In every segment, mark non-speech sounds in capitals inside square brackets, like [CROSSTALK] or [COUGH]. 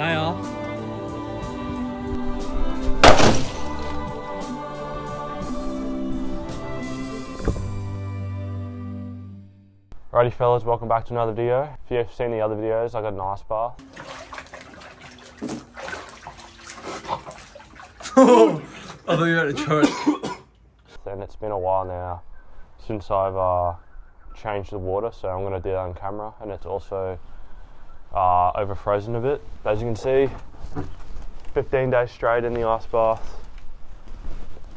They are. Righty fellas, welcome back to another video. If you've seen the other videos, I got an ice bath. I thought you were going to try it. And it's been a while now since I've uh, changed the water, so I'm going to do that on camera. And it's also uh, over frozen a bit. As you can see, 15 days straight in the ice bath.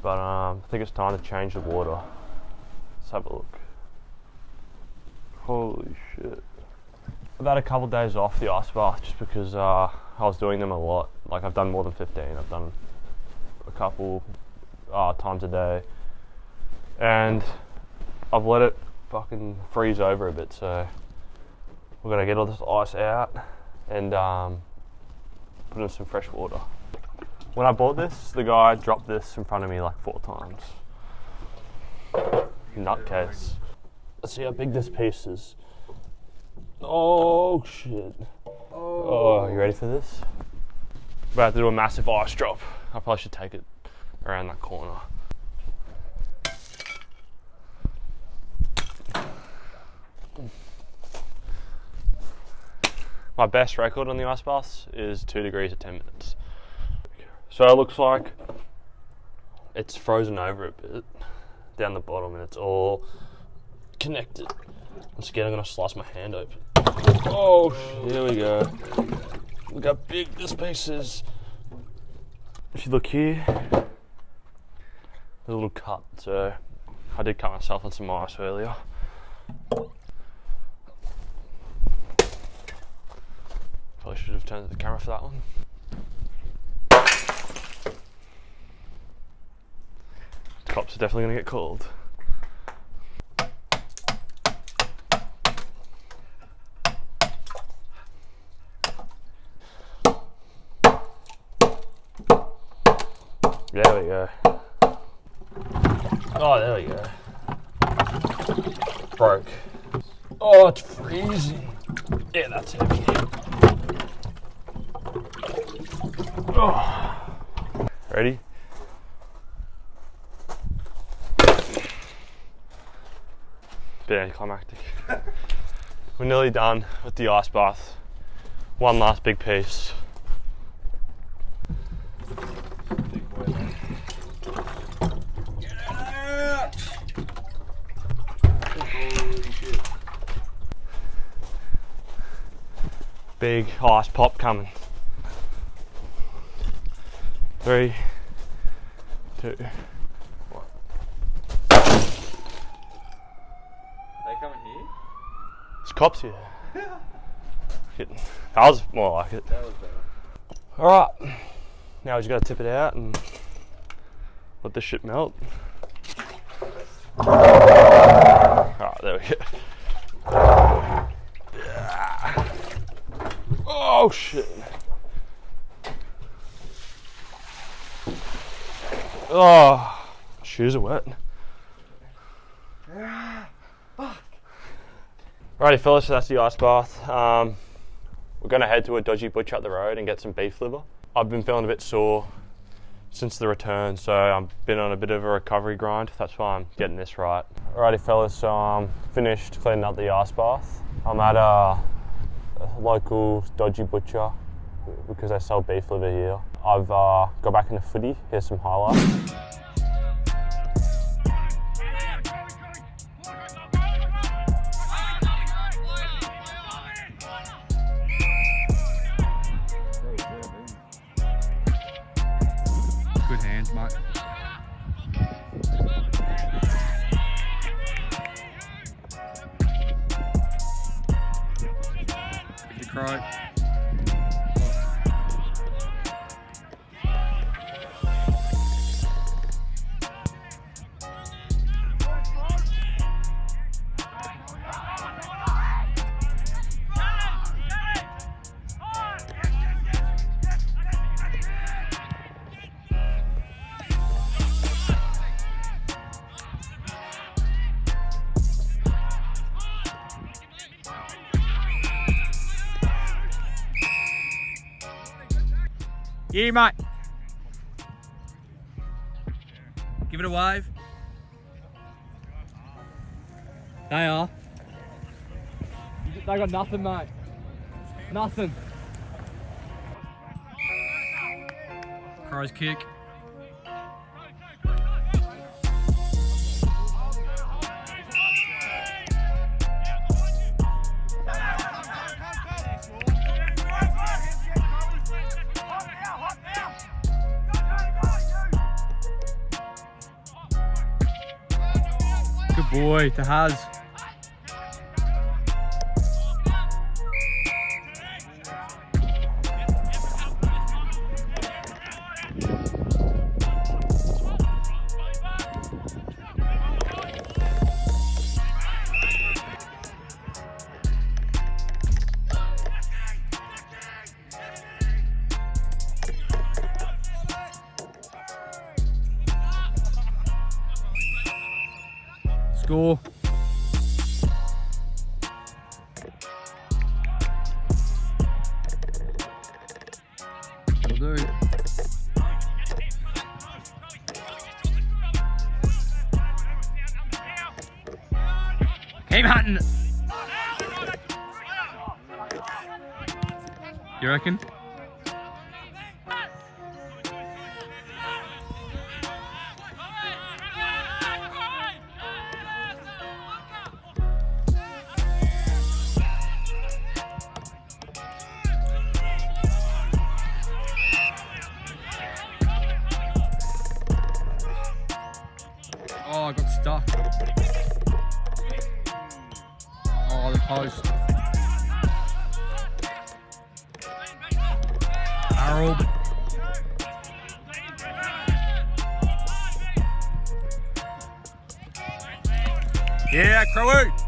But um, I think it's time to change the water. Let's have a look. Holy shit. Had a couple days off the ice bath just because uh, I was doing them a lot. Like I've done more than 15. I've done a couple uh, times a day. And I've let it fucking freeze over a bit, so we're gonna get all this ice out and um, put in some fresh water. When I bought this, the guy dropped this in front of me like four times. Nutcase. Let's see how big this piece is. Oh shit. Oh, you ready for this? About to do a massive ice drop. I probably should take it around that corner. My best record on the ice baths is two degrees at 10 minutes. So it looks like it's frozen over a bit down the bottom and it's all connected. Once again, I'm gonna slice my hand open. Oh, here we go. Look how big this piece is. If you look here, there's a little cut. So I did cut myself on some ice earlier. Probably should have turned the camera for that one. Cops are definitely gonna get called. There we go. Oh, there we go. Broke. Oh, it's freezing. Yeah, that's heavy. Oh. [SIGHS] Ready? Bit anticlimactic. [LAUGHS] We're nearly done with the ice bath. One last big piece. Big ice pop coming. Three, two, one. They coming here? There's cops here. [LAUGHS] Shit. That was more like it. That was better. Alright. Now we just gotta tip it out and let this shit melt. Alright, there we go. [LAUGHS] Oh shit. Oh, shoes are wet. Alrighty, fellas, so that's the ice bath. Um, we're to head to a dodgy butcher up the road and get some beef liver. I've been feeling a bit sore since the return, so I've been on a bit of a recovery grind. That's why I'm getting this right. Alrighty, fellas, so I'm finished cleaning up the ice bath. I'm at a local dodgy butcher because I sell beef liver here. I've uh, got back into footy. Here's some highlights. Yeah, mate. Give it a wave. They are. They got nothing, mate. Nothing. Crows kick. Good boy, Tahaz. Score. Do. Keep hunting. You reckon? Stuck. Oh, the post. Harold. Yeah, Crowy.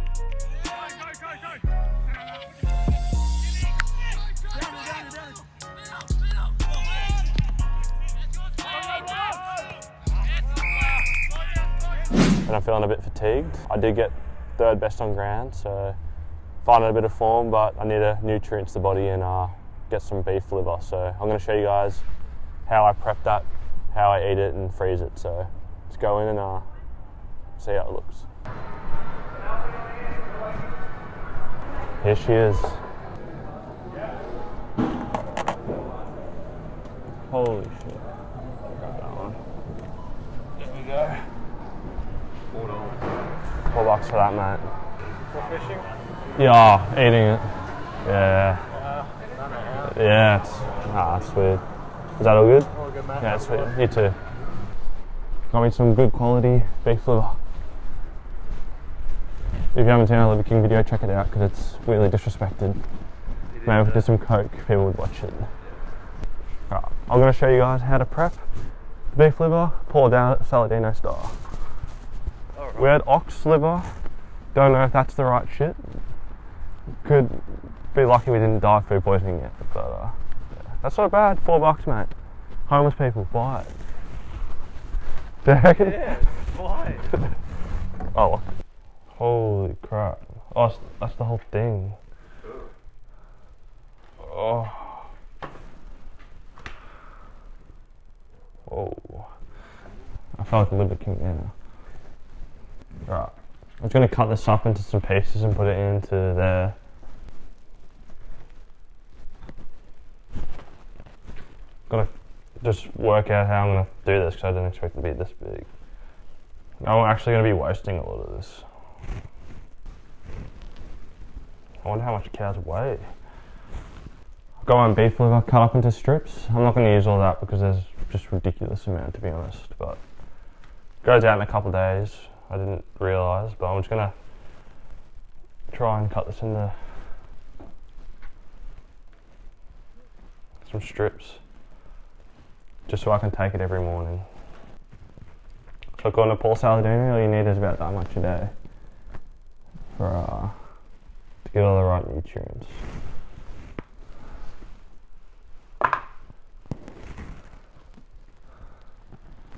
Feeling a bit fatigued. I did get third best on ground, so finding a bit of form, but I need to nutrients the body and uh, get some beef liver. So I'm going to show you guys how I prep that, how I eat it and freeze it. So let's go in and uh, see how it looks. Here she is. Holy shit. Grab that one. There we go. Four bucks for that, mate. For fishing? Yeah, eating it. Yeah. Yeah, it's, ah, sweet. Is that all good? All good, mate. Yeah, it's sweet. You too. Got me some good quality beef liver. If you haven't seen our Liver King video, check it out because it's really disrespected. Maybe if we did some coke, people would watch it. Alright, I'm going to show you guys how to prep beef liver, pour down it Saladino style. We had ox liver. Don't know if that's the right shit. Could be lucky we didn't die of food poisoning yet, but uh, yeah. that's not bad. Four bucks, mate. Homeless people, buy it. Do you reckon? Yeah, why? [LAUGHS] Oh, look. holy crap! Oh, that's, that's the whole thing. Oh. Oh. I feel like a Liver King now. Right. I'm just gonna cut this up into some pieces and put it into there. Gotta just work out how I'm gonna do this because I didn't expect it to be this big. I'm actually gonna be wasting a lot of this. I wonder how much cows weigh. I've got my beef liver cut up into strips. I'm not gonna use all that because there's just ridiculous amount to be honest, but goes out in a couple days. I didn't realise, but I'm just gonna try and cut this into some strips just so I can take it every morning. So according to Paul Saladino, all you need is about that much a day for uh, to get all the right nutrients.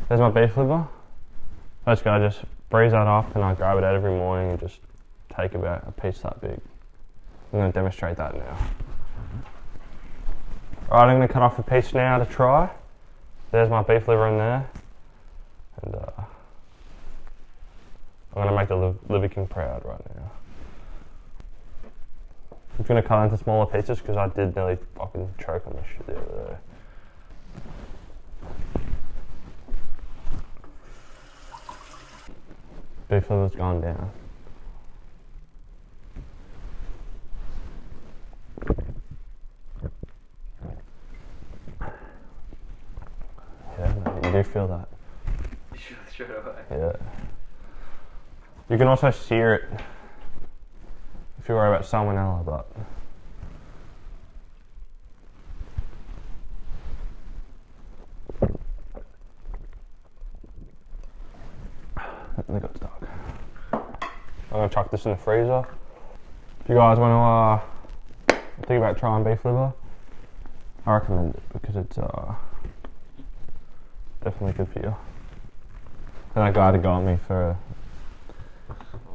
There's my beef liver. Let's go, just freeze that up and I grab it out every morning and just take about a piece that big. I'm going to demonstrate that now. Alright, I'm gonna cut off a piece now to try. There's my beef liver in there. And uh, I'm gonna make the Liv- Liver King proud right now. I'm gonna cut into smaller pieces because I did nearly fucking choke on this shit the other day. Beef liver's gone down. Yeah, you do feel that. [LAUGHS] Yeah. You can also sear it if you worry about salmonella, but [SIGHS] they got. I'm gonna chuck this in the freezer. If you guys want to uh, think about trying beef liver, I recommend it because it's uh, definitely good for you. And that guy had to go at me for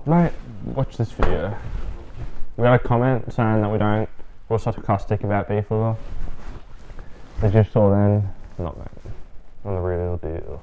Mate, watch this video. We got a comment saying that we don't, we're such caustic about beef liver. As you saw then, not mate. I'm the real deal.